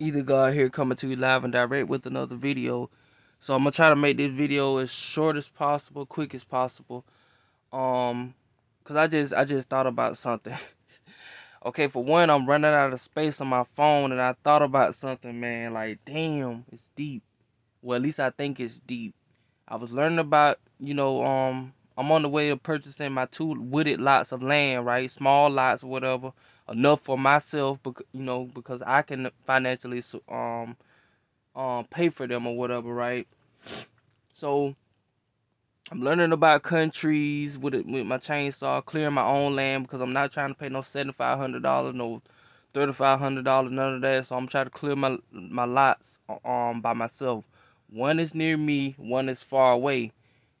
Either God here coming to you live and direct with another video. So I'm gonna try to make this video as short as possible, quick as possible. Um, cause I just I just thought about something. okay, for one, I'm running out of space on my phone, and I thought about something, man. Like, damn, it's deep. Well, at least I think it's deep. I was learning about, you know, um, I'm on the way of purchasing my two wooded lots of land, right? Small lots or whatever, enough for myself, you know, because I can financially um um pay for them or whatever, right? So I'm learning about countries with it, with my chainsaw, clearing my own land because I'm not trying to pay no seventy five hundred dollars, no thirty five hundred dollars, none of that. So I'm trying to clear my my lots um by myself. One is near me, one is far away.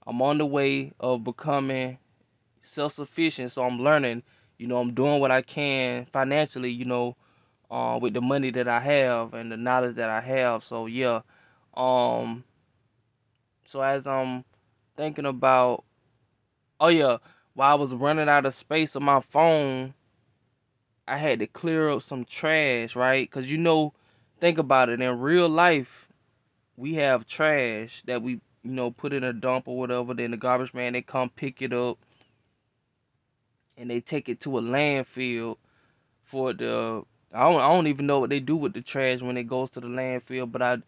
I'm on the way of becoming self-sufficient. So I'm learning, you know, I'm doing what I can financially, you know, uh, with the money that I have and the knowledge that I have. So yeah, um, so as I'm thinking about, oh yeah, while I was running out of space on my phone, I had to clear up some trash, right? Cause you know, think about it in real life, we have trash that we you know, put in a dump or whatever. Then the garbage man they come pick it up and they take it to a landfill for the. I don't, I don't even know what they do with the trash when it goes to the landfill, but I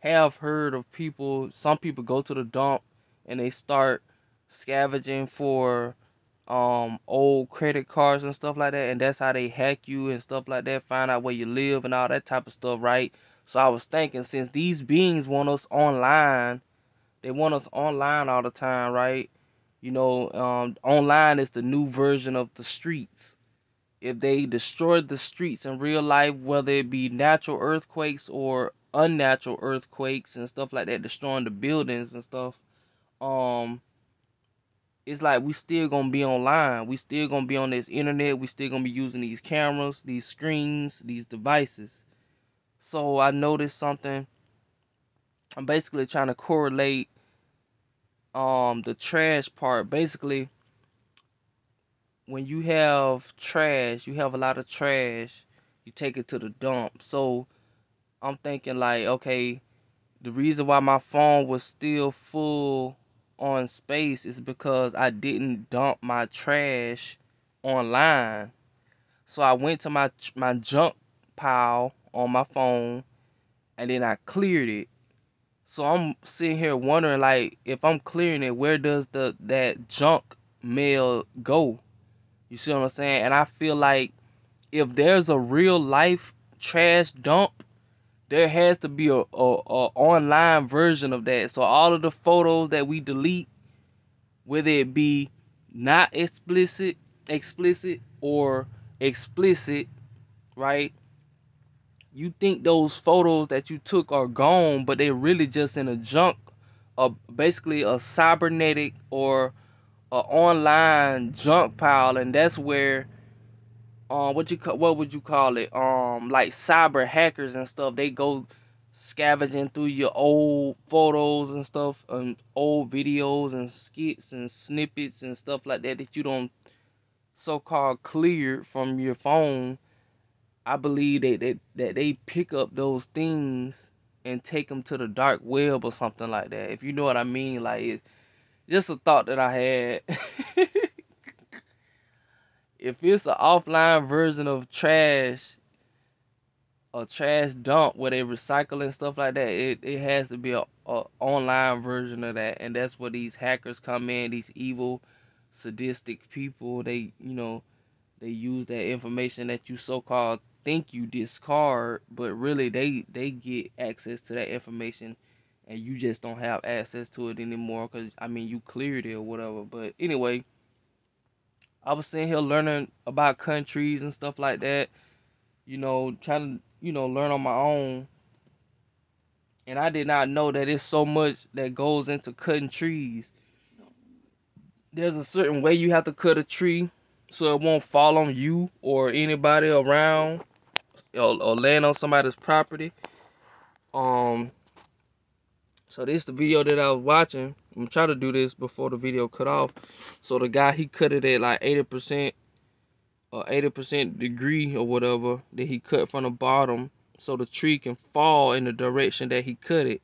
have heard of people. Some people go to the dump and they start scavenging for um old credit cards and stuff like that, and that's how they hack you and stuff like that. Find out where you live and all that type of stuff, right? So I was thinking, since these beings want us online they want us online all the time, right? You know, um, online is the new version of the streets. If they destroy the streets in real life, whether it be natural earthquakes or unnatural earthquakes and stuff like that, destroying the buildings and stuff, um, it's like we still gonna be online. We still gonna be on this internet. We still gonna be using these cameras, these screens, these devices. So I noticed something I'm basically trying to correlate um the trash part. Basically, when you have trash, you have a lot of trash, you take it to the dump. So I'm thinking like, okay, the reason why my phone was still full on space is because I didn't dump my trash online. So I went to my my junk pile on my phone and then I cleared it so I'm sitting here wondering, like, if I'm clearing it, where does the that junk mail go? You see what I'm saying? And I feel like if there's a real life trash dump, there has to be a, a, a online version of that. So all of the photos that we delete, whether it be not explicit, explicit or explicit, right? You think those photos that you took are gone, but they're really just in a junk, a basically a cybernetic or a online junk pile, and that's where, um, what you what would you call it? Um, like cyber hackers and stuff. They go scavenging through your old photos and stuff, and old videos and skits and snippets and stuff like that that you don't so-called clear from your phone I believe that, that that they pick up those things and take them to the dark web or something like that. If you know what I mean, like it's just a thought that I had. if it's an offline version of trash, a trash dump where they recycle and stuff like that, it, it has to be a, a online version of that, and that's where these hackers come in. These evil, sadistic people, they you know, they use that information that you so called think you discard, but really they they get access to that information and you just don't have access to it anymore because I mean you cleared it or whatever. But anyway, I was sitting here learning about countries and stuff like that, you know, trying to you know learn on my own. And I did not know that it's so much that goes into cutting trees. There's a certain way you have to cut a tree so it won't fall on you or anybody around or, or land on somebody's property. Um, so this is the video that I was watching. I'm trying to do this before the video cut off. So the guy he cut it at like 80% or 80% degree or whatever that he cut from the bottom. so the tree can fall in the direction that he cut it.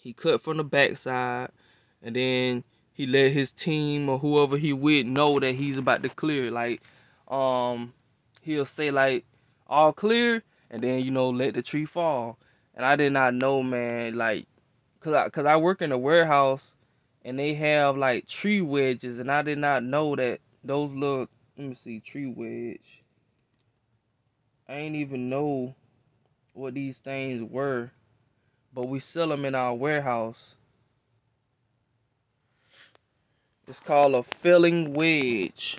He cut from the backside, and then he let his team or whoever he with know that he's about to clear. Like, um, he'll say like, "All clear," and then you know let the tree fall. And I did not know, man, like, cause I cause I work in a warehouse, and they have like tree wedges, and I did not know that those little let me see tree wedge. I ain't even know what these things were, but we sell them in our warehouse. It's called a felling wedge.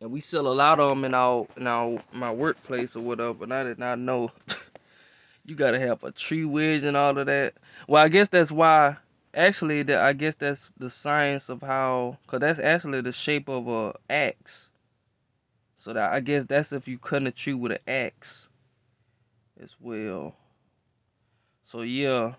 And we sell a lot of them in our in our my workplace or whatever, but I did not know you gotta have a tree wedge and all of that. Well, I guess that's why actually that I guess that's the science of how cause that's actually the shape of a axe. So that I guess that's if you cut a tree with an axe as well. So yeah.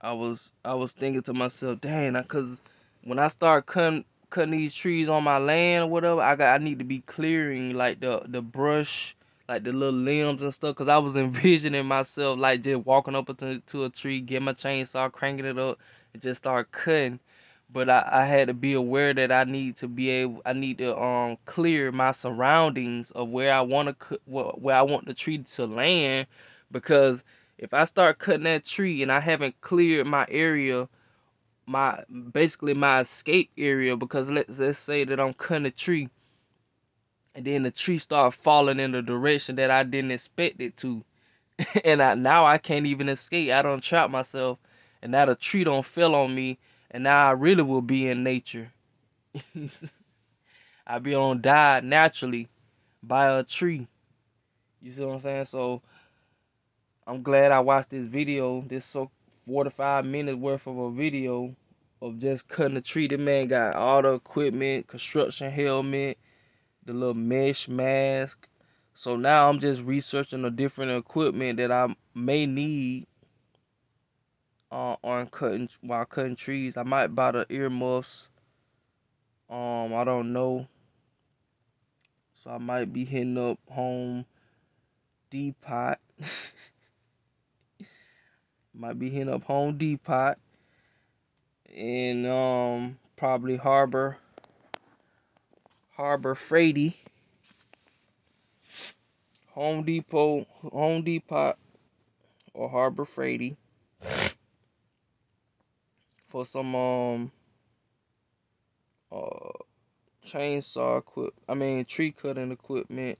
I was I was thinking to myself, dang, I, cause when I start cutting cutting these trees on my land or whatever, I got I need to be clearing like the the brush, like the little limbs and stuff, cause I was envisioning myself like just walking up to, to a tree, get my chainsaw, cranking it up, and just start cutting. But I, I had to be aware that I need to be able, I need to um clear my surroundings of where I want to where I want the tree to land, because if I start cutting that tree and I haven't cleared my area my basically my escape area because let's let's say that I'm cutting a tree and then the tree start falling in the direction that I didn't expect it to. and I, now I can't even escape. I don't trap myself and now the tree don't fell on me and now I really will be in nature. I be on die naturally by a tree. You see what I'm saying? So I'm glad I watched this video, this so 45 minutes worth of a video of just cutting a tree. The man got all the equipment, construction helmet, the little mesh mask. So now I'm just researching the different equipment that I may need uh, on cutting while cutting trees. I might buy the earmuffs. Um, I don't know. So I might be hitting up Home Depot. Might be hitting up Home Depot and um probably Harbor Harbor Freighty. Home Depot, Home Depot, or Harbor Freighty for some um uh chainsaw equip I mean tree cutting equipment.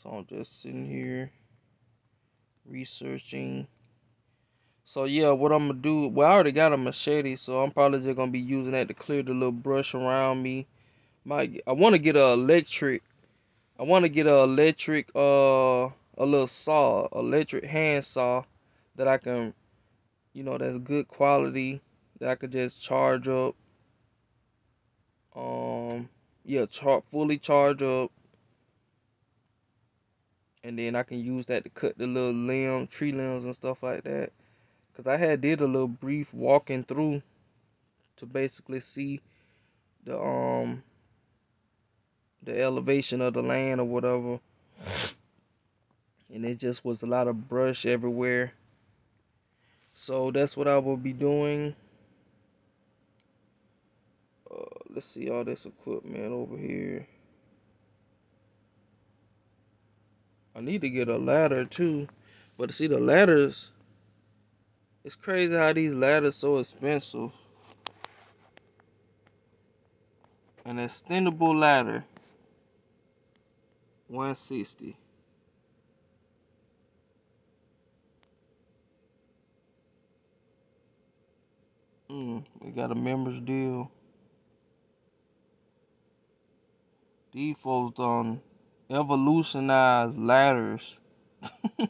So I'm just sitting here researching. So yeah, what I'm gonna do? Well, I already got a machete, so I'm probably just gonna be using that to clear the little brush around me. My, I want to get a electric. I want to get a electric, uh, a little saw, electric hand saw, that I can, you know, that's good quality that I could just charge up. Um, yeah, char fully charge up and then I can use that to cut the little limb, tree limbs and stuff like that. Cause I had did a little brief walking through to basically see the um the elevation of the land or whatever. And it just was a lot of brush everywhere. So that's what I will be doing. Uh, let's see all this equipment over here. I need to get a ladder too. But see the ladders, it's crazy how these ladders so expensive. An extendable ladder, 160. Mm, we got a members deal. These folks done evolutionized ladders.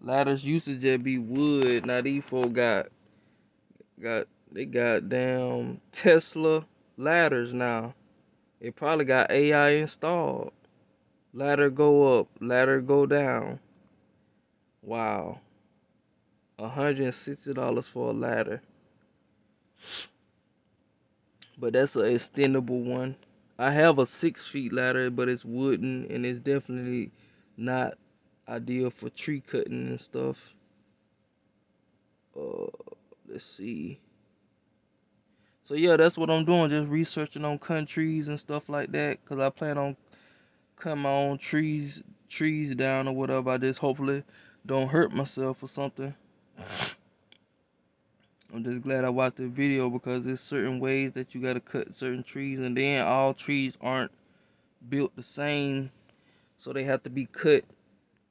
ladders used to just be wood. Now these folk got got they got damn Tesla ladders now. They probably got AI installed. Ladder go up, ladder go down. Wow. $160 for a ladder. But that's an extendable one. I have a six feet ladder, but it's wooden and it's definitely not ideal for tree cutting and stuff. Uh, let's see. So yeah, that's what I'm doing, just researching on countries and stuff like that. Cause I plan on cutting my own trees, trees down or whatever. I just hopefully don't hurt myself or something. I'm just glad I watched the video because there's certain ways that you gotta cut certain trees, and then all trees aren't built the same, so they have to be cut.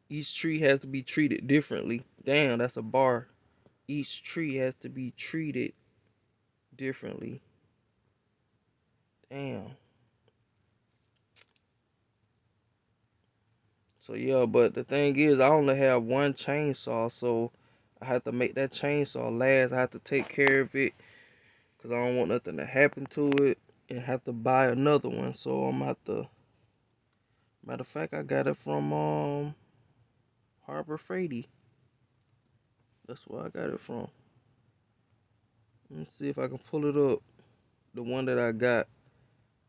Each tree has to be treated differently. Damn, that's a bar. Each tree has to be treated differently. Damn. So yeah, but the thing is, I only have one chainsaw, so I have to make that chainsaw last. I have to take care of it because I don't want nothing to happen to it and have to buy another one. So I'm have to. Matter of fact, I got it from um Harbor Freighty. That's where I got it from. Let me see if I can pull it up. The one that I got.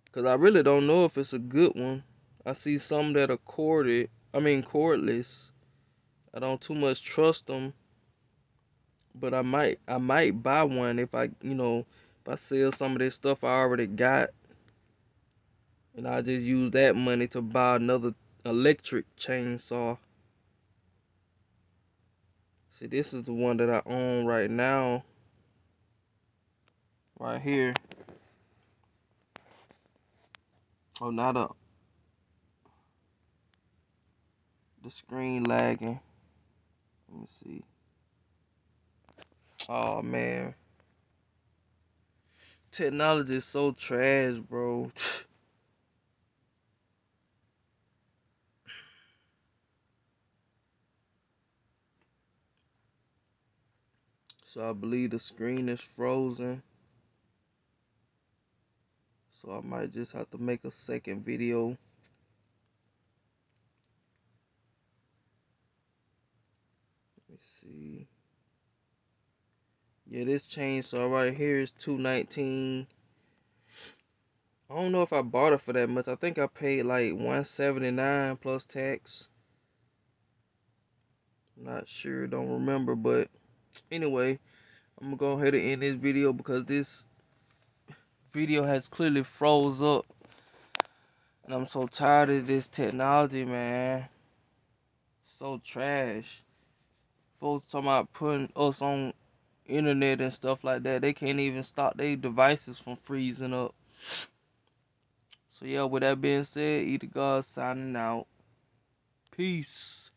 Because I really don't know if it's a good one. I see some that are corded. I mean cordless. I don't too much trust them. But I might I might buy one if I you know if I sell some of this stuff I already got. And I just use that money to buy another electric chainsaw. See this is the one that I own right now. Right here. Oh not a the screen lagging. Let me see. Oh man. Technology is so trash, bro. so I believe the screen is frozen. So I might just have to make a second video. Let me see. Yeah, this chainsaw right here is 219. I don't know if I bought it for that much. I think I paid like 179 plus tax. Not sure, don't remember, but anyway, I'm gonna go ahead and end this video because this video has clearly froze up. And I'm so tired of this technology, man. So trash. Folks talking about putting us on internet and stuff like that, they can't even stop their devices from freezing up. So yeah, with that being said, Eater God signing out. Peace.